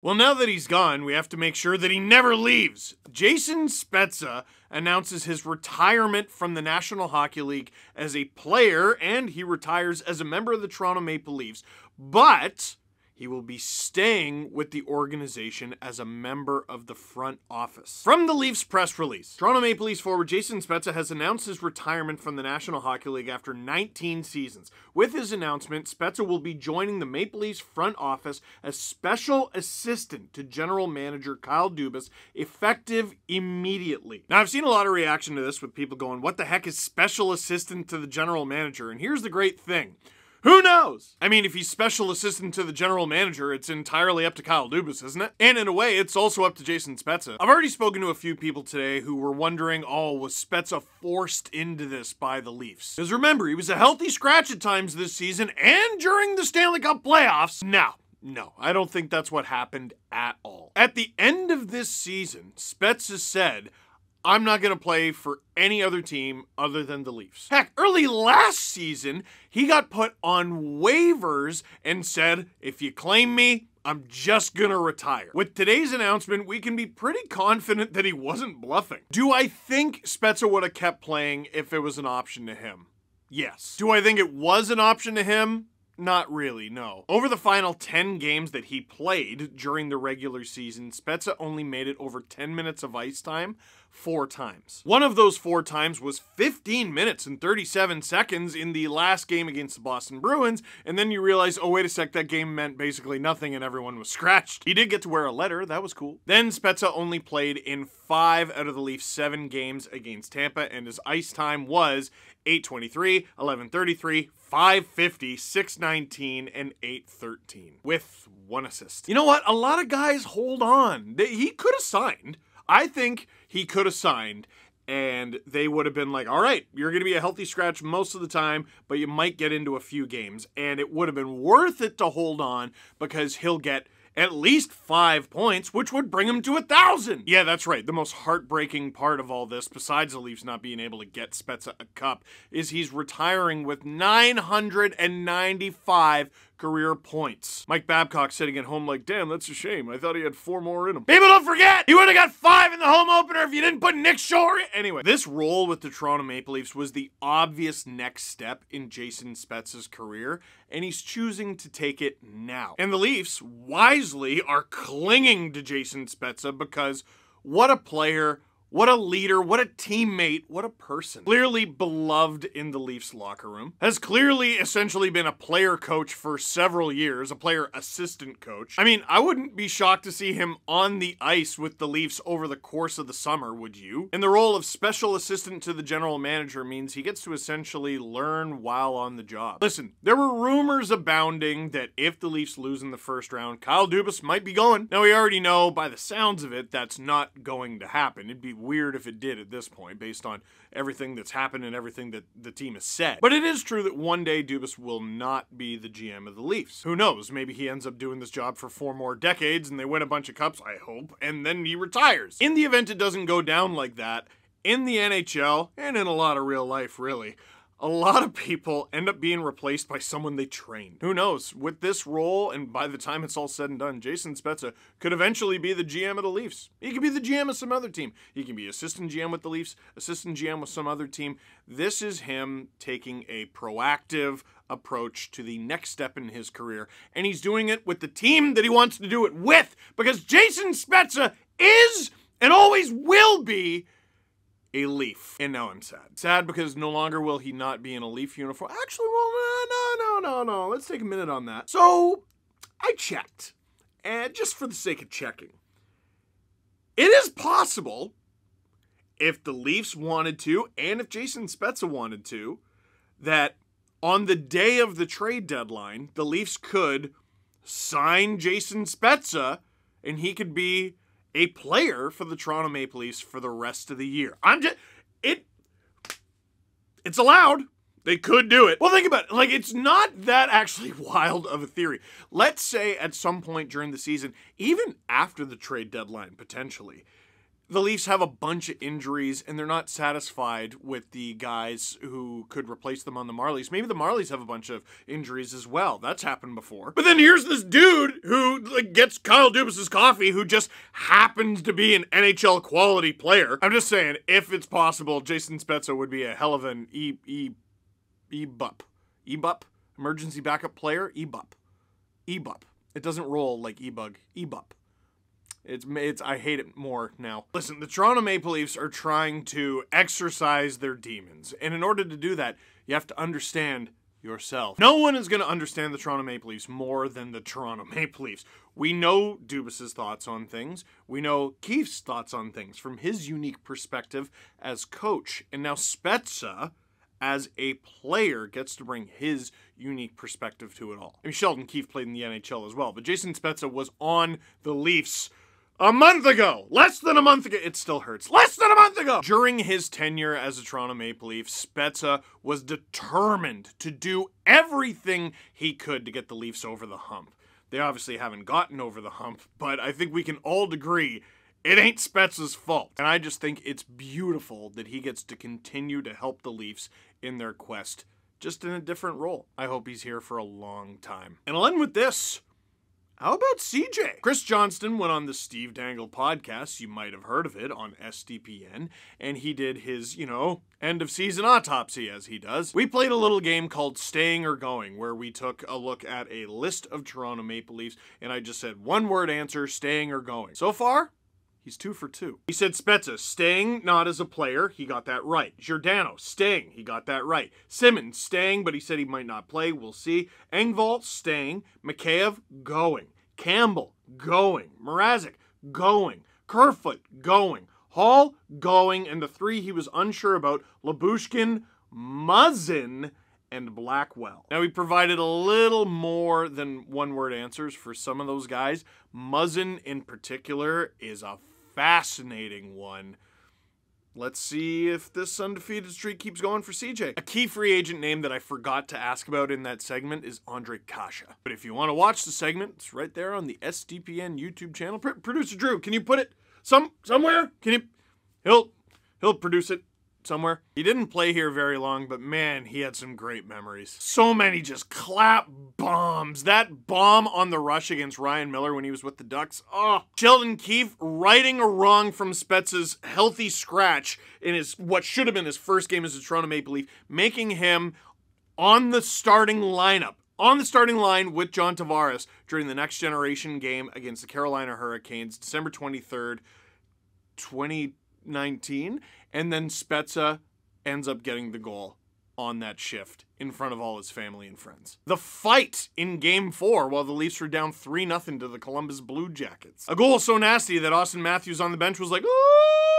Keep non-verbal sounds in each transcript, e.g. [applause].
Well, now that he's gone, we have to make sure that he never leaves. Jason Spezza announces his retirement from the National Hockey League as a player, and he retires as a member of the Toronto Maple Leafs. But he will be staying with the organization as a member of the front office. From the Leafs press release, Toronto Maple Leafs forward Jason Spezza has announced his retirement from the National Hockey League after 19 seasons. With his announcement, Spezza will be joining the Maple Leafs front office as special assistant to general manager Kyle Dubas, effective immediately. Now, I've seen a lot of reaction to this with people going, What the heck is special assistant to the general manager? And here's the great thing. Who knows? I mean, if he's special assistant to the general manager, it's entirely up to Kyle Dubas, isn't it? And in a way, it's also up to Jason Spezza. I've already spoken to a few people today who were wondering, oh, was Spezza forced into this by the Leafs? Because remember, he was a healthy scratch at times this season and during the Stanley Cup playoffs. Now, no, I don't think that's what happened at all. At the end of this season, Spezza said, I'm not going to play for any other team other than the Leafs. Heck, early last season, he got put on waivers and said, if you claim me, I'm just gonna retire. With today's announcement, we can be pretty confident that he wasn't bluffing. Do I think Spezza would have kept playing if it was an option to him? Yes. Do I think it was an option to him? Not really, no. Over the final 10 games that he played during the regular season, Spezza only made it over 10 minutes of ice time four times. One of those four times was 15 minutes and 37 seconds in the last game against the Boston Bruins, and then you realize, oh, wait a sec, that game meant basically nothing and everyone was scratched. He did get to wear a letter, that was cool. Then Spezza only played in five out of the Leafs' seven games against Tampa, and his ice time was 823, 1133, 550, 619, and 813 with one assist. You know what? A lot of guys hold on. He could have signed. I think he could have signed and they would have been like, all right, you're going to be a healthy scratch most of the time, but you might get into a few games. And it would have been worth it to hold on because he'll get at least five points, which would bring him to a thousand. Yeah, that's right. The most heartbreaking part of all this, besides the Leafs not being able to get Spezza a cup, is he's retiring with 995 career points. Mike Babcock sitting at home like, damn, that's a shame. I thought he had four more in him. People don't forget, he would have got five in the home opener if you didn't put Nick Shore in. Anyway, this role with the Toronto Maple Leafs was the obvious next step in Jason Spezza's career, and he's choosing to take it now. And the Leafs, wisely, are clinging to Jason Spezza because what a player what a leader, what a teammate, what a person. Clearly beloved in the Leafs locker room. Has clearly essentially been a player coach for several years, a player assistant coach. I mean, I wouldn't be shocked to see him on the ice with the Leafs over the course of the summer, would you? And the role of special assistant to the general manager means he gets to essentially learn while on the job. Listen, there were rumors abounding that if the Leafs lose in the first round, Kyle Dubas might be going. Now, we already know by the sounds of it that's not going to happen. It'd be weird if it did at this point, based on everything that's happened and everything that the team has said. But it is true that one day Dubas will not be the GM of the Leafs. Who knows? Maybe he ends up doing this job for four more decades and they win a bunch of cups, I hope, and then he retires. In the event it doesn't go down like that, in the NHL, and in a lot of real life, really, a lot of people end up being replaced by someone they trained. Who knows? With this role, and by the time it's all said and done, Jason Spezza could eventually be the GM of the Leafs. He could be the GM of some other team. He can be assistant GM with the Leafs, assistant GM with some other team. This is him taking a proactive approach to the next step in his career, and he's doing it with the team that he wants to do it with, because Jason Spezza is and always will be a leaf. And now I'm sad. Sad because no longer will he not be in a leaf uniform. Actually, well, no, no, no, no. No. Let's take a minute on that. So, I checked. And just for the sake of checking, it is possible if the Leafs wanted to, and if Jason Spezza wanted to, that on the day of the trade deadline, the Leafs could sign Jason Spezza and he could be a player for the Toronto Maple Leafs for the rest of the year. I'm just it it's allowed. They could do it. Well, think about it. Like, it's not that actually [laughs] wild of a theory. Let's say at some point during the season, even after the trade deadline, potentially, the Leafs have a bunch of injuries and they're not satisfied with the guys who could replace them on the Marlies. Maybe the Marlies have a bunch of injuries as well. That's happened before. But then here's this dude who like gets Kyle Dubas's coffee who just happens to be an NHL quality player. I'm just saying, if it's possible, Jason Spezza would be a hell of an E E EBUP. EBUP? Emergency backup player? EBUP. EBUP. It doesn't roll like eBug. EBUP. It's, it's I hate it more now. Listen, the Toronto Maple Leafs are trying to exercise their demons. And in order to do that, you have to understand yourself. No one is going to understand the Toronto Maple Leafs more than the Toronto [laughs] Maple Leafs. We know Dubas's thoughts on things. We know Keefe's thoughts on things from his unique perspective as coach. And now Spezza as a player gets to bring his unique perspective to it all. I mean, Sheldon Keefe played in the NHL as well, but Jason Spezza was on the Leafs a month ago, less than a month ago, it still hurts. Less than a month ago! During his tenure as a Toronto Maple Leaf, Spezza was determined to do everything he could to get the Leafs over the hump. They obviously haven't gotten over the hump, but I think we can all agree it ain't Spezza's fault. And I just think it's beautiful that he gets to continue to help the Leafs in their quest, just in a different role. I hope he's here for a long time. And I'll end with this. How about CJ? Chris Johnston went on the Steve Dangle podcast. You might have heard of it on SDPN. And he did his, you know, end of season autopsy as he does. We played a little game called Staying or Going, where we took a look at a list of Toronto Maple Leafs. And I just said one word answer staying or going. So far, He's two for two. He said Spezza, staying not as a player. He got that right. Giordano, staying. He got that right. Simmonds, staying, but he said he might not play. We'll see. Engvall, staying. Mikheyev, going. Campbell, going. Mrazek, going. Kerfoot, going. Hall, going. And the three he was unsure about, Lyubushkin, Muzzin, and Blackwell. Now, he provided a little more than one word answers for some of those guys. Muzzin, in particular, is a fascinating one. Let's see if this undefeated streak keeps going for CJ. A key free agent name that I forgot to ask about in that segment is Ondrej Kase. But if you want to watch the segment, it's right there on the SDPN YouTube channel. P- Producer Drew, can you put it some somewhere? Can you? He'll he'll produce it somewhere. He didn't play here very long, but man, he had some great memories. So many just clap bombs. That bomb on the rush against Ryan Miller when he was with the Ducks. Oh, Sheldon Keefe righting a wrong from Spezza's healthy scratch in his what should have been his first game as a Toronto Maple Leaf, making him on the starting lineup on the starting line with John Tavares during the next generation game against the Carolina Hurricanes, December 23rd, 2019. And then Spezza ends up getting the goal on that shift in front of all his family and friends. The fight in game four while the Leafs were down 3 0 to the Columbus Blue Jackets. A goal so nasty that Auston Matthews on the bench was like,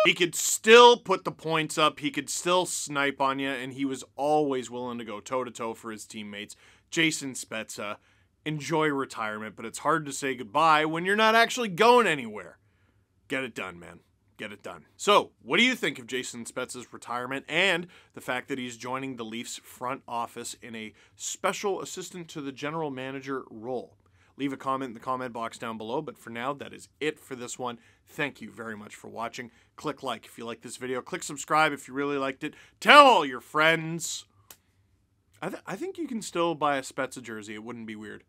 he could still put the points up, he could still snipe on you, and he was always willing to go toe to toe for his teammates. Jason Spezza, enjoy retirement, but it's hard to say goodbye when you're not actually going anywhere. Get it done, man get it done. So, what do you think of Jason Spezza's retirement and the fact that he's joining the Leafs front office in a special assistant to the general manager role? Leave a comment in the comment box down below, but for now, that is it for this one. Thank you very much for watching. Click like if you like this video. Click subscribe if you really liked it. Tell all your friends. I, th- I think you can still buy a Spezza jersey. It wouldn't be weird.